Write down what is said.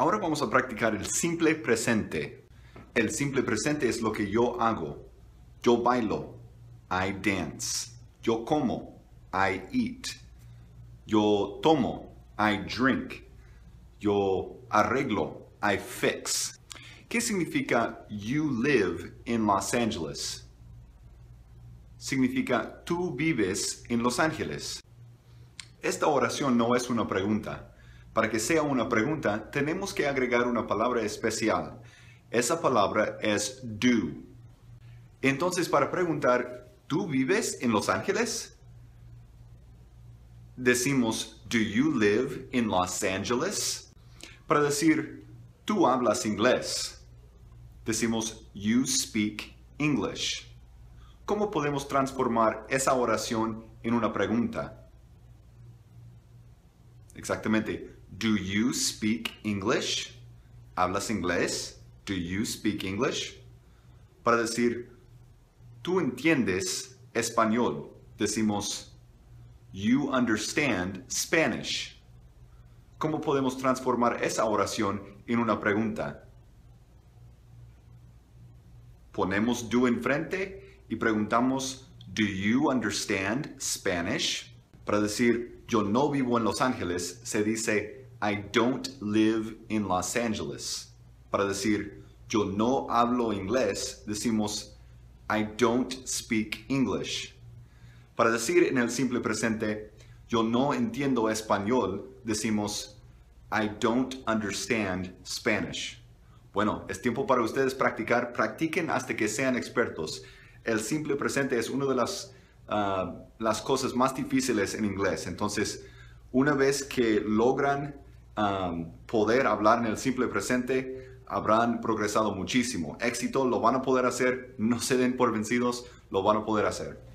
Ahora vamos a practicar el simple presente. El simple presente es lo que yo hago. Yo bailo. I dance. Yo como. I eat. Yo tomo. I drink. Yo arreglo. I fix. ¿Qué significa you live in Los Angeles? Significa tú vives en Los Ángeles. Esta oración no es una pregunta. Para que sea una pregunta, tenemos que agregar una palabra especial. Esa palabra es do. Entonces, para preguntar, ¿tú vives en Los Ángeles? Decimos, ¿do you live in Los Angeles? Para decir, ¿tú hablas inglés? Decimos, you speak English. ¿Cómo podemos transformar esa oración en una pregunta? Exactamente. Do you speak English? ¿Hablas inglés? Do you speak English? Para decir, tú entiendes español. Decimos, you understand Spanish. ¿Cómo podemos transformar esa oración en una pregunta? Ponemos do enfrente y preguntamos, do you understand Spanish? Para decir, yo no vivo en Los Ángeles, se dice, I don't live in Los Angeles. Para decir, yo no hablo inglés, decimos, I don't speak English. Para decir en el simple presente, yo no entiendo español, decimos, I don't understand Spanish. Bueno, es tiempo para ustedes practicar. Practiquen hasta que sean expertos. El simple presente es una de las, ah, las cosas más difíciles en inglés. Entonces, una vez que logran poder hablar en el simple presente, habrán progresado muchísimo. Éxito lo van a poder hacer, no se den por vencidos, lo van a poder hacer.